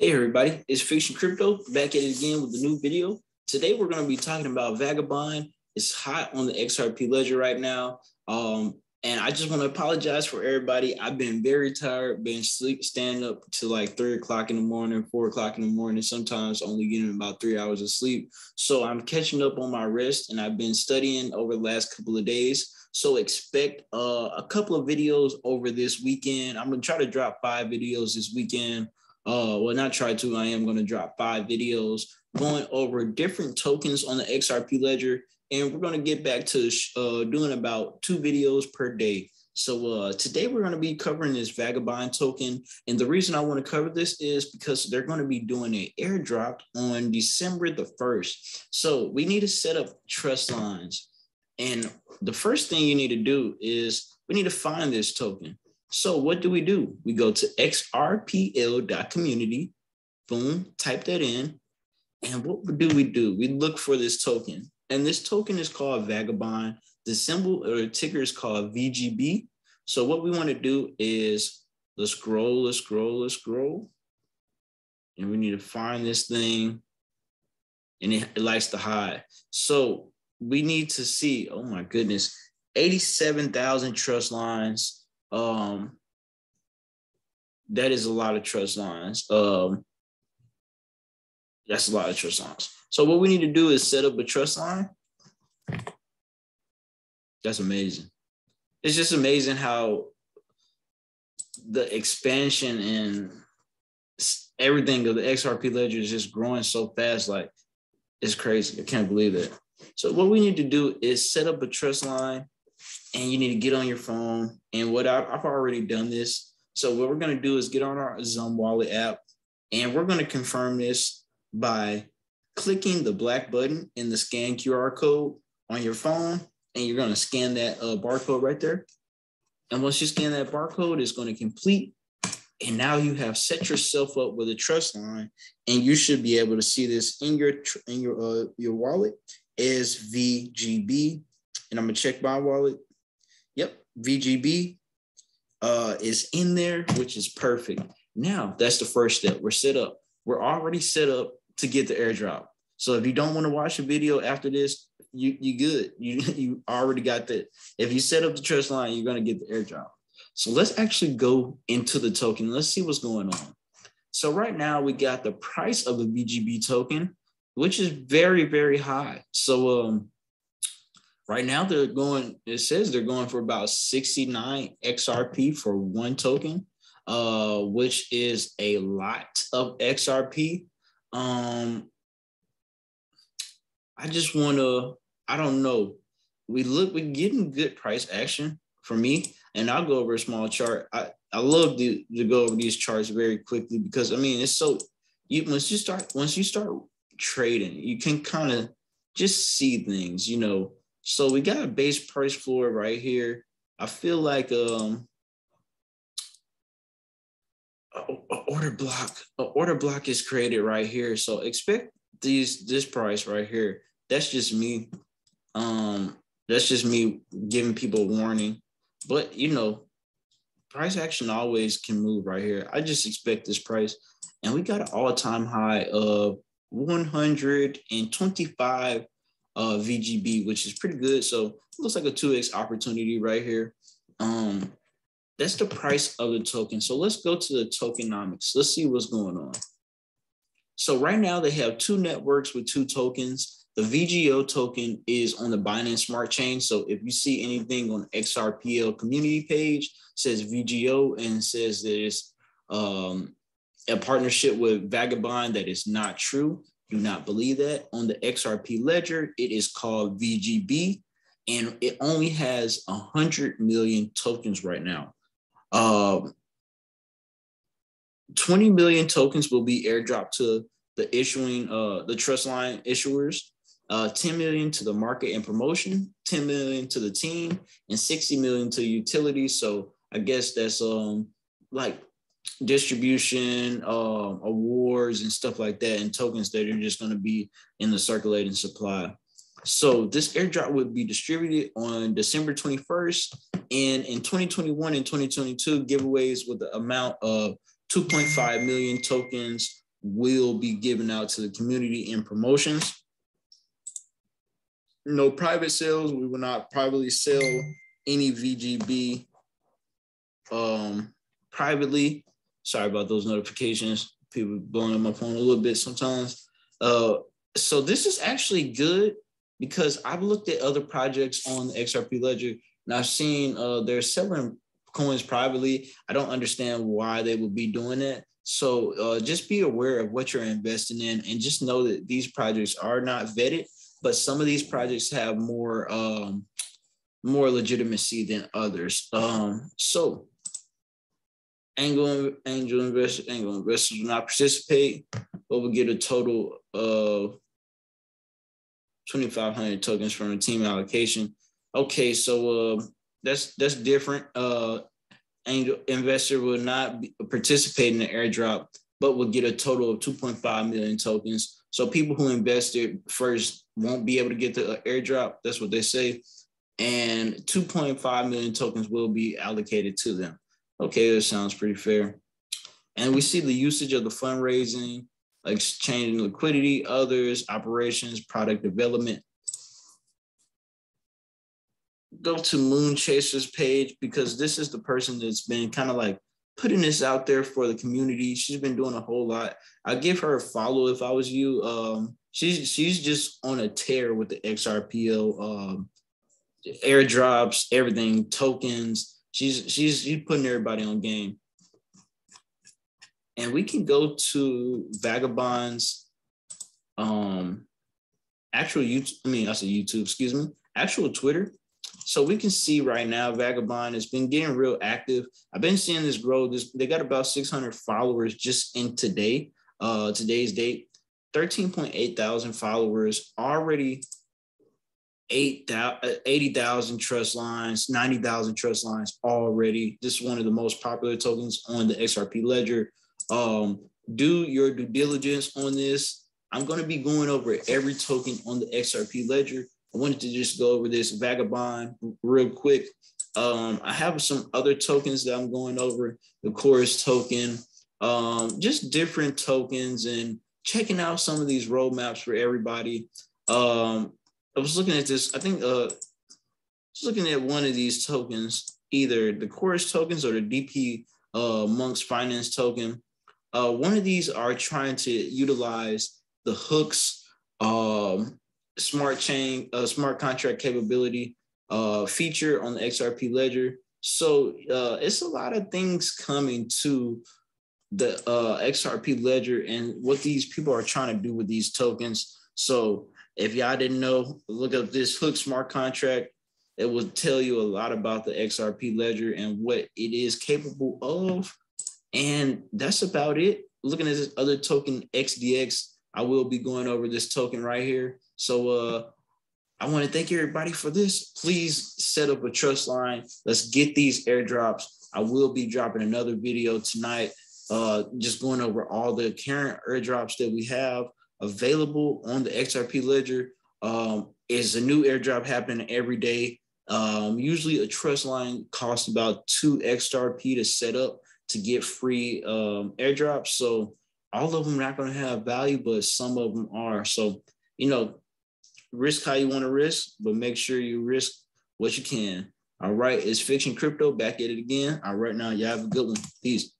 Hey everybody, it's Fiktxun Crypto back at it again with a new video. Today we're going to be talking about Vagabond. It's hot on the XRP ledger right now. Um, and I just want to apologize for everybody. I've been very tired, been sleep, stand up to like three o'clock in the morning, four o'clock in the morning, sometimes only getting about three hours of sleep. So I'm catching up on my rest and I've been studying over the last couple of days. So expect uh, a couple of videos over this weekend. I'm gonna try to drop five videos this weekend uh, well, not try to, I am going to drop five videos going over different tokens on the XRP ledger. And we're going to get back to uh, doing about two videos per day. So uh, today we're going to be covering this Vagabond token. And the reason I want to cover this is because they're going to be doing an airdrop on December the 1st. So we need to set up trust lines. And the first thing you need to do is we need to find this token. So what do we do? We go to xrpl.community, boom, type that in. And what do we do? We look for this token. And this token is called Vagabond. The symbol or ticker is called VGB. So what we want to do is let's scroll, let's scroll, let's scroll. And we need to find this thing. And it, it likes to hide. So we need to see, oh my goodness, 87,000 trust lines, um, that is a lot of trust lines. Um, that's a lot of trust lines. So what we need to do is set up a trust line. That's amazing. It's just amazing how the expansion and everything of the XRP ledger is just growing so fast. Like it's crazy. I can't believe it. So what we need to do is set up a trust line and you need to get on your phone. And what I, have already done this. So what we're going to do is get on our Xumm Wallet app, and we're going to confirm this by clicking the black button in the scan QR code on your phone, and you're going to scan that uh, barcode right there. And once you scan that barcode, it's going to complete. And now you have set yourself up with a trust line, and you should be able to see this in your in your uh, your wallet as VGB. And I'm gonna check my wallet. VGB uh, is in there, which is perfect. Now that's the first step. We're set up. We're already set up to get the airdrop. So if you don't want to watch a video after this, you you good. You you already got that. If you set up the trust line, you're gonna get the airdrop. So let's actually go into the token. Let's see what's going on. So right now we got the price of the VGB token, which is very very high. So um Right now, they're going, it says they're going for about 69 XRP for one token, uh, which is a lot of XRP. Um, I just want to, I don't know. We look, we're getting good price action for me. And I'll go over a small chart. I, I love to, to go over these charts very quickly because I mean it's so you once you start once you start trading, you can kind of just see things, you know, so we got a base price floor right here. I feel like um a, order block, a order block is created right here. So expect these this price right here. That's just me. Um, that's just me giving people warning. But you know, price action always can move right here. I just expect this price. And we got an all-time high of 125 uh, VGB, which is pretty good. So looks like a 2x opportunity right here. Um, that's the price of the token. So let's go to the tokenomics. Let's see what's going on. So right now they have two networks with two tokens. The VGO token is on the Binance Smart Chain. So if you see anything on XRPL community page, says VGO and says there's um, a partnership with Vagabond that is not true do not believe that. On the XRP ledger, it is called VGB, and it only has 100 million tokens right now. Um, 20 million tokens will be airdropped to the issuing, uh, the trust line issuers, uh, 10 million to the market and promotion, 10 million to the team, and 60 million to utilities. So I guess that's um like distribution, uh, awards, and stuff like that, and tokens that are just going to be in the circulating supply. So this airdrop would be distributed on December 21st, and in 2021 and 2022, giveaways with the amount of 2.5 million tokens will be given out to the community in promotions. No private sales. We will not privately sell any VGB um, privately. Sorry about those notifications. People blowing up my phone a little bit sometimes. Uh, so this is actually good because I've looked at other projects on the XRP Ledger and I've seen uh, they're selling coins privately. I don't understand why they would be doing that. So uh, just be aware of what you're investing in and just know that these projects are not vetted, but some of these projects have more um, more legitimacy than others. Um, so angel angel investors angel investors will not participate, but will get a total of 2,500 tokens from the team allocation. Okay, so uh, that's that's different. Uh, angel investor will not participate in the airdrop, but will get a total of 2.5 million tokens. So people who invested first won't be able to get the airdrop. That's what they say. And 2.5 million tokens will be allocated to them. Okay, that sounds pretty fair. And we see the usage of the fundraising, exchanging liquidity, others, operations, product development. Go to Moon Chaser's page because this is the person that's been kind of like putting this out there for the community. She's been doing a whole lot. I'd give her a follow if I was you. Um, she's she's just on a tear with the XRPL um, airdrops, everything, tokens. She's she's she's putting everybody on game and we can go to Vagabond's um actual YouTube, I mean, I said YouTube, excuse me, actual Twitter. So we can see right now Vagabond has been getting real active. I've been seeing this grow. This they got about 600 followers just in today, uh today's date. 13.8 thousand followers already 80,000 trust lines, 90,000 trust lines already. This is one of the most popular tokens on the XRP ledger. Um, do your due diligence on this. I'm going to be going over every token on the XRP ledger. I wanted to just go over this vagabond real quick. Um, I have some other tokens that I'm going over, the chorus token, um, just different tokens and checking out some of these roadmaps for everybody. Um, I was looking at this, I think uh, was looking at one of these tokens, either the chorus tokens or the DP uh, Monks Finance token. Uh, one of these are trying to utilize the hooks um, smart chain, uh, smart contract capability uh, feature on the XRP ledger. So uh, it's a lot of things coming to the uh, XRP ledger and what these people are trying to do with these tokens. So if y'all didn't know, look up this hook smart contract. It will tell you a lot about the XRP ledger and what it is capable of. And that's about it. Looking at this other token, XDX, I will be going over this token right here. So uh, I want to thank everybody for this. Please set up a trust line. Let's get these airdrops. I will be dropping another video tonight, uh, just going over all the current airdrops that we have available on the XRP ledger. Um, is a new airdrop happening every day. Um, usually a trust line costs about two XRP to set up to get free um, airdrops. So all of them are not going to have value, but some of them are. So, you know, risk how you want to risk, but make sure you risk what you can. All right, it's Fiktxun Crypto back at it again. All right, now, you have a good one. Peace.